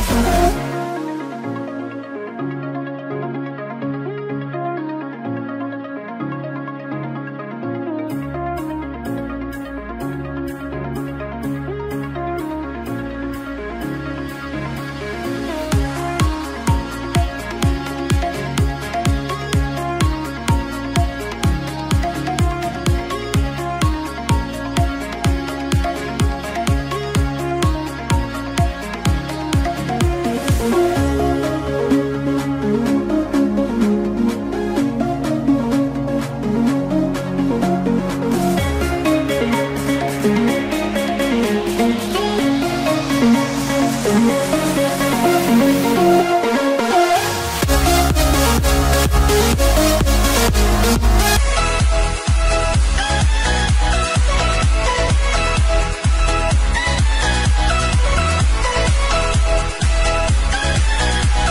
open